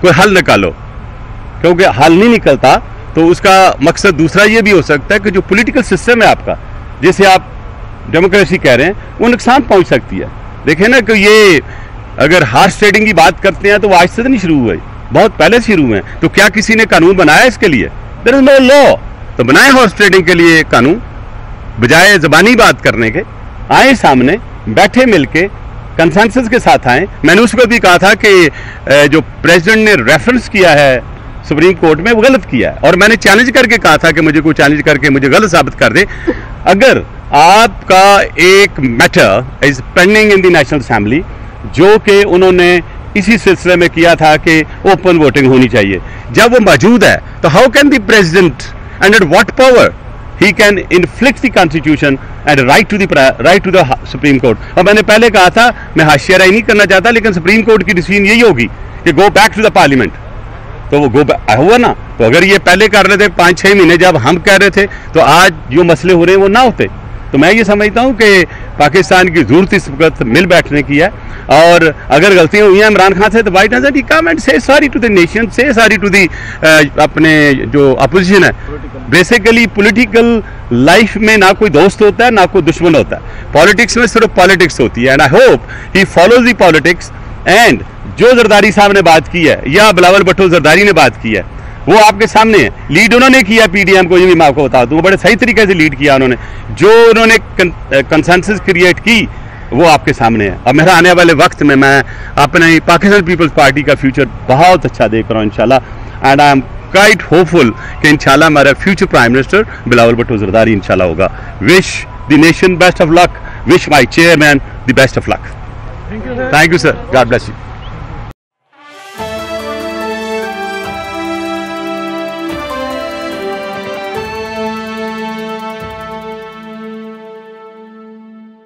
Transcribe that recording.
कोई हल निकालो। क्योंकि हल नहीं निकलता तो उसका मकसद दूसरा ये भी हो सकता है कि जो पॉलिटिकल सिस्टम है आपका, जिसे आप डेमोक्रेसी कह रहे हैं, वो नुकसान पहुँच सकती है। देखें ना कि ये अगर हार्स ट्रेडिंग की बात करते हैं तो वो आज से नहीं शुरू हुआ बहुत पहले से शुरू हुए हैं। तो क्या किसी ने कानून बनाया इसके लिए? देर इज़ नो लॉ तो बनाए हॉर्स ट्रेडिंग के लिए कानून, बजाय जबानी बात करने के, आए सामने, बैठे मिलके कंसेंसस के साथ आए। मैंने उस पर भी कहा था कि जो प्रेसिडेंट ने रेफरेंस किया है, सुप्रीम कोर्ट में वो गलत किया है। और मैंने चैलेंज करके कहा था कि मुझे कोई चैलेंज करके मुझे गलत साबित कर दे। अगर आपका एक matter is pending in the national assembly जो कि उन्होंने इसी सिलसिले में किया था कि ओपन वोटिंग होनी चाहिए। जब वो मौजूद है तो how can the president and at what power he can inflict the constitution and right to the right to the supreme court और मैंने पहले कहा था, मैं हाशियाराई नहीं करना चाहता, लेकिन सुप्रीम कोर्ट की डिसीज़न यही होगी कि go back to the parliament तो वो गो हुआ ना? तो अगर ये पहले कर रहे थे पाँच छः महीने जब हम कह रहे थे तो आज जो मसले हो रहे हैं वो ना होते। तो मैं ये समझता हूँ कि पाकिस्तान की ज़रूरत इस वक्त मिल बैठने की है। और अगर गलतियाँ हुई हैं, इमरान खान से तो वाइट नज़र ही कम एंड से सॉरी टू द नेशन से सॉरी टू दी अपने जो अपोजिशन है। बेसिकली पॉलिटिकल लाइफ में ना कोई दोस्त होता है, ना कोई दुश्मन होता है। पॉलिटिक्स में सिर्फ़ पॉलिटिक्स होती है and I hope he follows the politics and जो जरदारी साहब ने बात की है, या बिलावल भट्टो जरदारी ने बात की है वो आपके सामने है। लीड उन्होंने किया पीडीएम को ये भी मैं आपको बता दूँ। बड़े सही तरीके से लीड किया उन्होंने। जो उन्होंने कंसेंसस क्रिएट की वो आपके सामने है। अब मेरा आने वाले वक्त में मैं अपने पाकिस्तान पीपल्स पार्टी का फ्यूचर बहुत अच्छा देख रहा हूँ इंशाल्लाह। And I am quite hopeful कि इंशाल्लाह हमारा future prime minister Bilawal Bhutto Zardari इंशाल्लाह होगा। Wish the nation best of luck wish my chairman the best of luck thank you sir God bless you